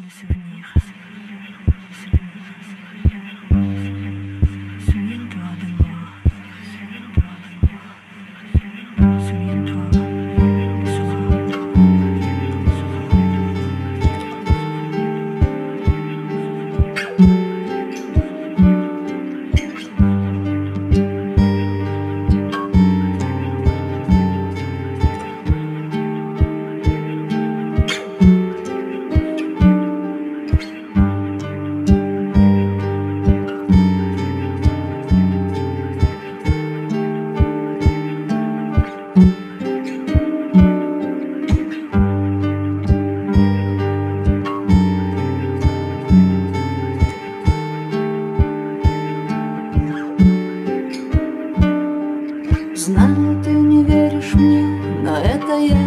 le souvenir. Это я.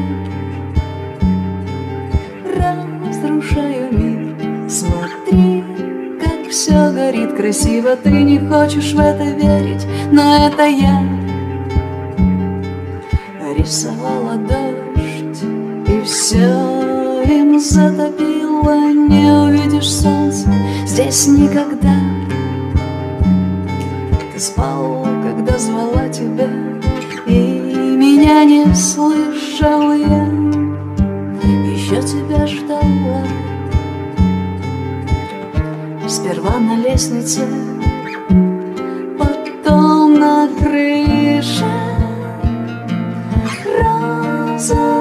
Разрушаю мир Смотри, как все горит красиво. Ты не хочешь в это верить, но это я. Рисовала дождь И все им затопило. Не увидишь солнца здесь никогда. Ты спал, когда звала тебя слышал я Еще тебя ждала. Сперва на лестнице Потом на крыше. Розовый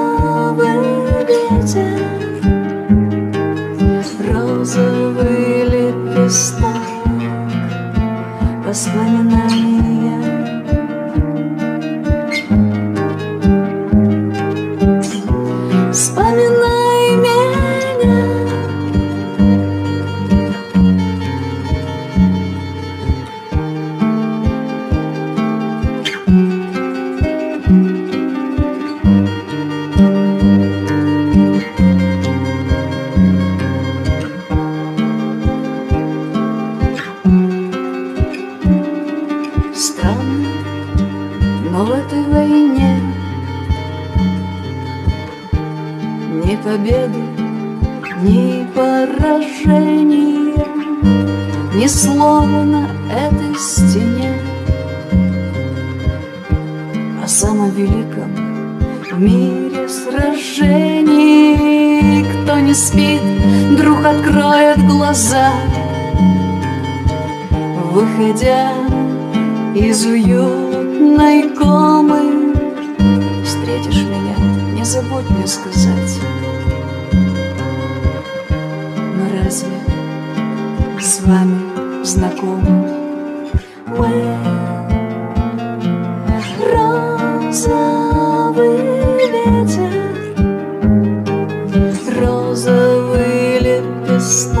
ветер Розовый лепесток Воспоминания но в войне Ни победы, ни поражения Ни слова на этой стене. О самом великом в мире сражении Кто не спит, вдруг откроет глаза Выходя из уютной комы Встретишь меня, не забудь мне сказать Мы разве с вами знакомы? Розовый ветер Розовый лепесток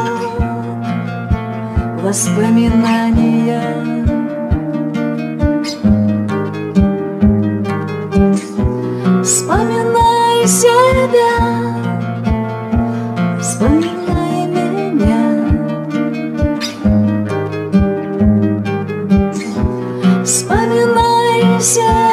Воспоминания Себя, вспоминай меня. Вспоминай себя,